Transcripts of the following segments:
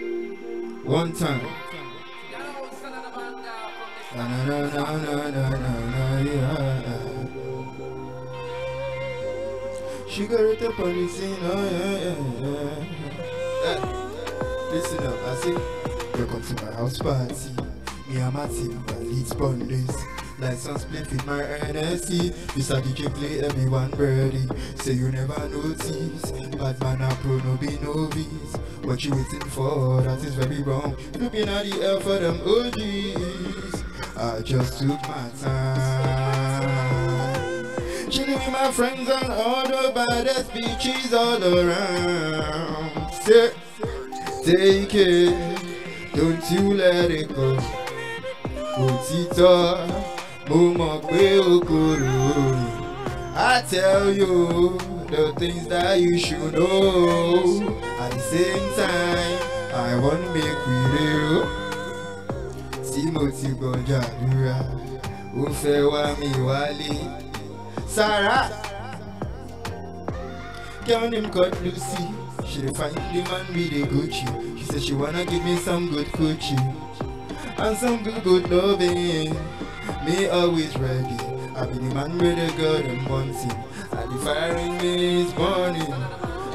One time. She got it up on the scene, oh yeah yeah yeah. Listen up, I say, welcome to my house party. Me and my team, my lead sponders. License plate with my NSC. This a DJ play everyone ready. Say you never notice. Bad man a pro no be novice. What you waiting for? That is very wrong. Looking at the air for them OGs. I just took my time. Chilling with my friends and all the baddest bitches all around. Say, take it, don't you let it go. Òtítọ́, mo mọ̀ pé o kòrò. I tell you the things that you should know. At the same time, I wan make we real. Tí mo ti gbọ́njà àdúrà, ó fẹ́ wá mi wálé. Sarah, girl named called Lucy. She dey find the man with the Gucci. She said she wanna give me some good Gucci and some good good loving. Me always ready. I be the man with the girl them wanting. And the fire in me is burning.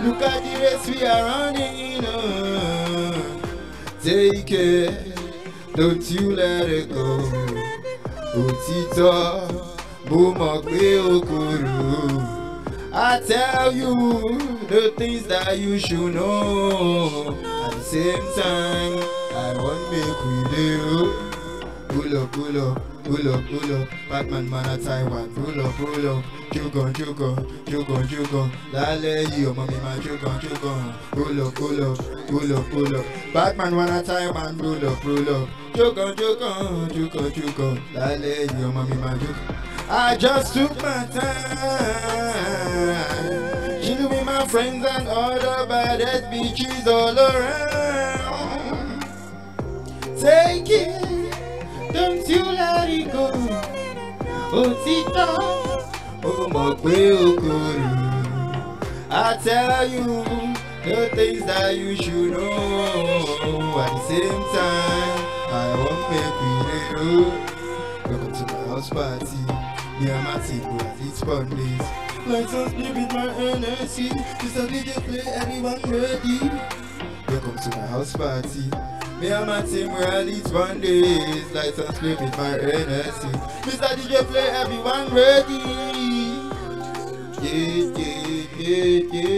Look at the race we are running. uh. Take it, don't you let it go. Òtítọ́, mo mọ̀ pé o kòrò. I tell you the things that you should know. At the same time, I want make we do. Pull up, pull up, pull up, pull up. Batman man at Taiwan. Pull up, pull up. Jugon, jugon, jugon, jugon. Yìí ọmọ mi máa jugon, jugon. Pull up, pull up, pull up, pull up. Batman man at Taiwan. Pull up, pull up. Jugon, jugon, jugon, jugon. Yìí ọmọ mi máa jugon. I just took my time. Chilling with my friends and all the baddest bitches all around. Take it, you let it go. Òtítọ́, ó mọ̀ pé o kòrò. I tell you the things that you should know. At the same time, I won't make we do. Welcome to my house party. Me and my team go at each Mondays. Lights on split with my NSC. Just a DJ play, everyone ready. Welcome to my house party. Me and my team we're at each Mondays. Lights on split with my NSC. Mr. DJ play, everyone ready. Yeah, yeah, yeah, yeah.